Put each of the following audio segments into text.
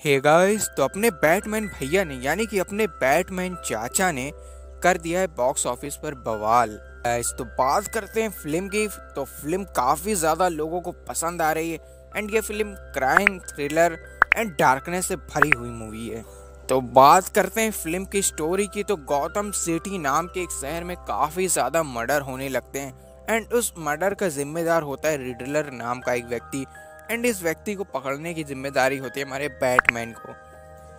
Hey guys तो अपने Batman भैया ने, यानी कि अपने बैटमैन चाचा ने कर दिया है बॉक्स ऑफ़िस पर बवाल। गाइस तो बात करते हैं फ़िल्म की तो फ़िल्म काफ़ी ज़्यादा लोगों को पसंद आ रही है एंड ये film crime thriller and darkness से भरी हुई मूवी है। तो बात करते हैं फ़िल्म की स्टोरी की तो गौतम सिटी नाम के एक शहर में काफ़ी ज़्यादा मर्डर होने लगते हैं एंड उस मर्डर का जिम्मेदार होता है रिडलर नाम का एक व्यक्ति एंड इस व्यक्ति को पकड़ने की ज़िम्मेदारी होती है हमारे बैटमैन को।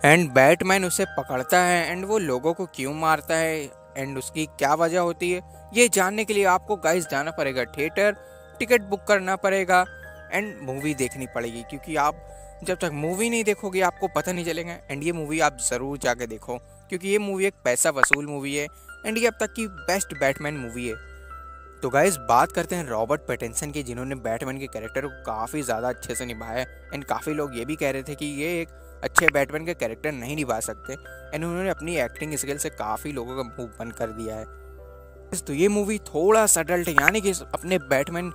एंड बैटमैन उसे पकड़ता है एंड वो लोगों को क्यों मारता है एंड उसकी क्या वजह होती है, ये जानने के लिए आपको गाइस जाना पड़ेगा थिएटर टिकट बुक करना पड़ेगा एंड मूवी देखनी पड़ेगी क्योंकि आप जब तक मूवी नहीं देखोगे आपको पता नहीं चलेगा एंड ये मूवी आप ज़रूर जाके देखो क्योंकि ये मूवी एक पैसा वसूल मूवी है एंड ये अब तक की बेस्ट बैटमैन मूवी है। तो गाइज़ बात करते हैं रॉबर्ट पेटेंसन की, जिन्होंने बैटमैन के कैरेक्टर को काफ़ी ज़्यादा अच्छे से निभाया एंड काफ़ी लोग ये भी कह रहे थे कि ये एक अच्छे बैटमैन के कैरेक्टर नहीं निभा सकते। एंड उन्होंने अपनी एक्टिंग स्किल से काफ़ी लोगों का मुँह बंद कर दिया है। तो ये मूवी थोड़ा सडल्ट यानी कि अपने बैटमैन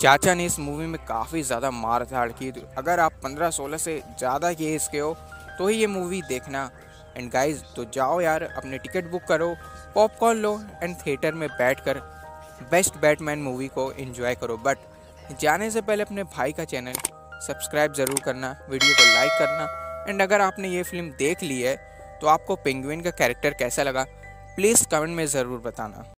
चाचा ने इस मूवी में काफ़ी ज़्यादा मार धाड़ की। अगर आप 15-16 से ज़्यादा के इसके हो तो ही ये मूवी देखना। एंड गाइज़ तो जाओ यार, अपने टिकट बुक करो पॉपकॉर्न लो एंड थिएटर में बैठ कर बेस्ट बैटमैन मूवी को इन्जॉय करो बट जाने से पहले अपने भाई का चैनल सब्सक्राइब ज़रूर करना, वीडियो को लाइक करना एंड अगर आपने ये फ़िल्म देख ली है तो आपको पेंगुइन का कैरेक्टर कैसा लगा प्लीज़ कमेंट में ज़रूर बताना।